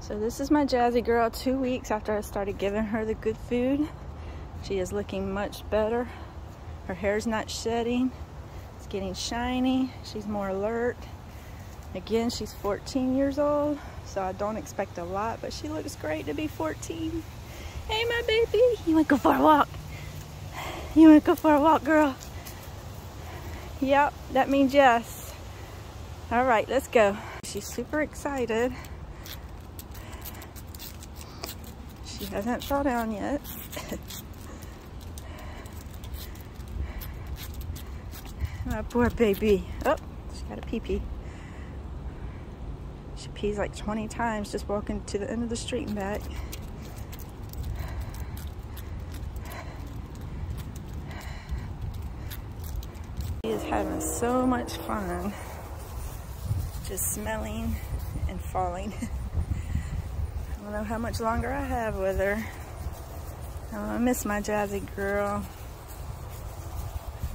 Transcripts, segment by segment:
So this is my Jazzy girl two weeks after I started giving her the good food. She is looking much better. Her hair's not shedding. It's getting shiny. She's more alert. Again, she's 14 years old, so I don't expect a lot, but she looks great to be 14. Hey, my baby. You want to go for a walk? You want to go for a walk, girl? Yep, that means yes. All right, let's go. She's super excited. She hasn't fell down yet. My poor baby. Oh, she got a pee pee. She pees like 20 times just walking to the end of the street and back. She is having so much fun just smelling and falling. Don't know how much longer I have with her. Oh, I miss my Jazzy girl.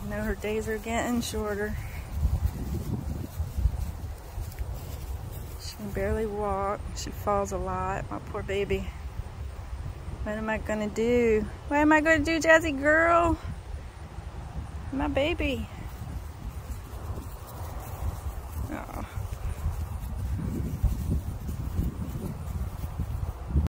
I know her days are getting shorter. She can barely walk. She falls a lot. My poor baby. What am I gonna do? What am I gonna do, Jazzy girl? My baby.